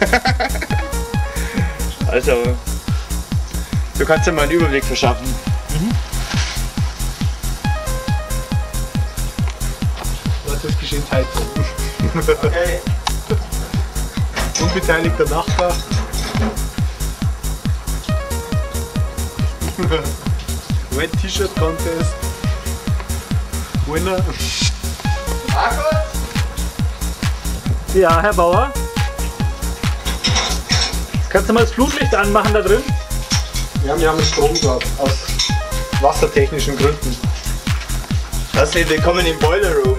also, du kannst dir mal einen Überblick verschaffen. Was ist geschehen heute? Okay. Unbeteiligter Nachbar. Wet T-Shirt Contest. Winner. Markus? Ja, Herr Bauer. Kannst du mal das Flutlicht anmachen da drin? Ja, wir haben Strom gehabt. Aus wassertechnischen Gründen. Herzlich willkommen im Boiler Room.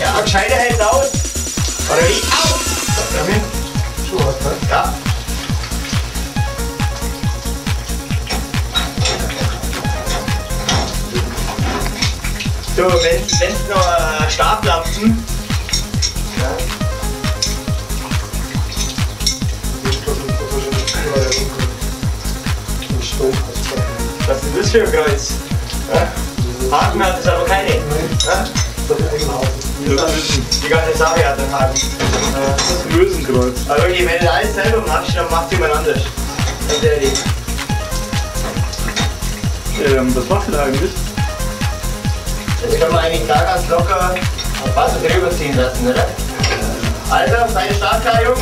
Ja, gescheiter hält aus. Oder wie? Au! Schon was, ne? Ja. So, wenn es noch Stablampen. Was ist das für ein Kreuz? Ja? Haken hat es aber keine. Ja? Die ganze Sache hat einen Haken. Das ist ein Lösenkreuz. Aber wirklich, wenn du alles selber machst, dann macht jemand anders. Ganz ehrlich. Ähm, was macht ihr da eigentlich? Das kann man eigentlich da ganz locker auf Wasser drüber ziehen lassen, oder? Also, seine Startkleidung.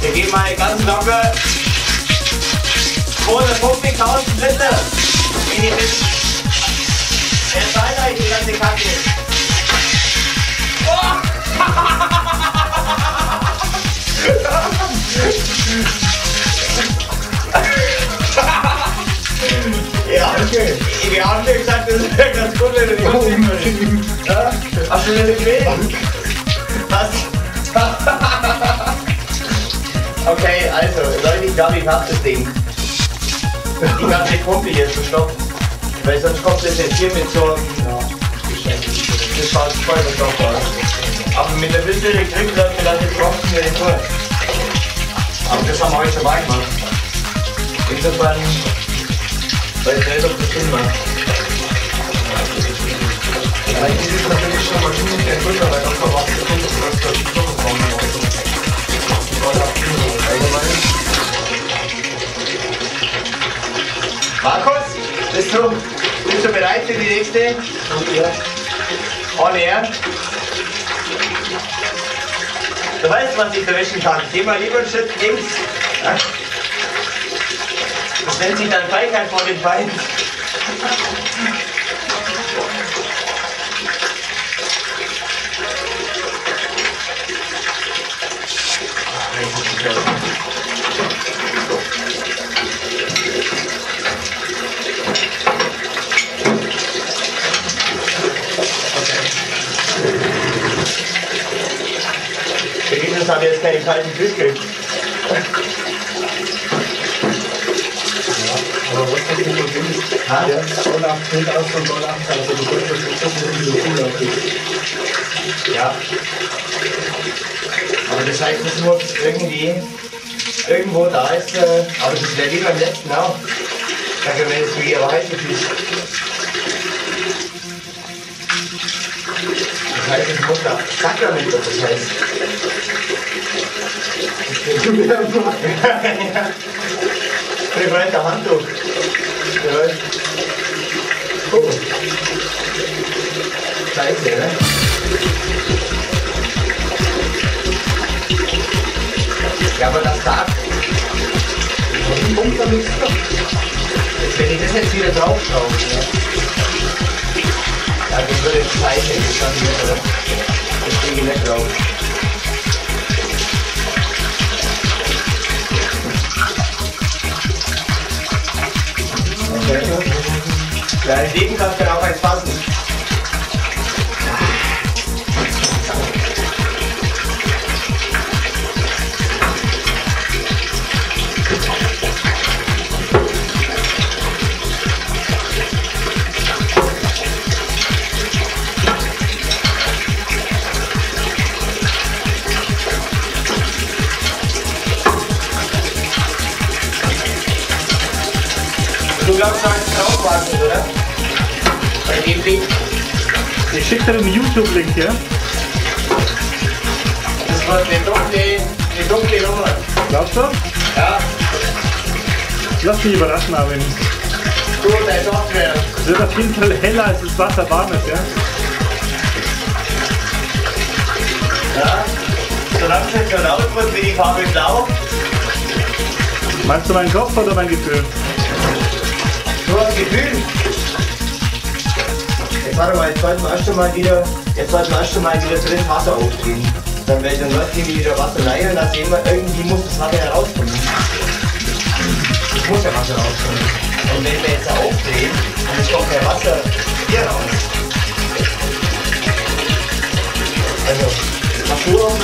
Wir geben mal ganz locker 250.000 Liter in die Mitte. Okay. Wir haben dir gesagt, das wäre ganz gut, wenn du die umziehen würdest. Ja? Hast du eine gesehen? Was? okay, also, Leute, ich glaube, ich hab das Ding. Die ganze Pumpe hier zu stoppen. Weil sonst kommt das jetzt hier mit so einem. Das schaut voll verstopft aus. Aber mit der Wüste gekriegt, läuft mir das jetzt trotzdem hier nicht durch. Aber das haben wir heute schon mal gemacht. Insofern. Weiß nicht, ob das Sinn macht. Eigentlich ist es natürlich schon mal ziemlich der Gründer, weil dann verwacht der Kunde das da die Knochen auch allgemein. Markus, bist du, bist du bereit für die nächste? On air. Du weißt, was ich verwischen kann. Geh mal lieber einen Schritt links. Ja? Nennt sich dann Feigheit vor den. Wenigstens habe ich jetzt keine kalten Füße. Aber was das nicht so ist, Ha? der soll auf Bild aus von soll ab, also du kannst das nicht so. Ja. Aber das heißt, es muss irgendwie irgendwo da ist, äh, aber das wäre wie beim letzten auch. Danke, wenn es wie ihre Heiße ist. Das heißt, es muss nach Sakrament, das heißt. ja. Ich ein Handtuch. Ja. Oh. Scheiße, ne? Ja, aber das Dach. Punkt damit. Wenn ich das jetzt wieder drauf schaue, ne? ja, dann würde zeichnen, das dann wieder, das kriege ich nicht drauf. Im Leben lange soll es drauf warten, oder? Bei dem Ding. Ich schicke dir den YouTube-Link, ja? Das war eine dunkle, eine dunkle Nummer. Glaubst du? Ja, Lass mich überraschen, Armin. du und deine Software. Es wird auf jeden Fall heller, als das Wasser warm ist, ja? Ja. Solange es nicht so laut wird wie die Farbe blau, Meinst du meinen Kopf oder mein Gefühl? Gefühl. Jetzt warte mal, jetzt sollten wir erst mal wieder, jetzt sollten wir erst mal wieder drin Wasser aufdrehen. Dann, weil dann läuft hier wieder Wasser rein und dann sehen wir, irgendwie muss das Wasser herauskommen. Es muss ja Wasser rauskommen. Und wenn wir jetzt aufdrehen, dann doch kein Wasser hier raus. Also, mach du auf,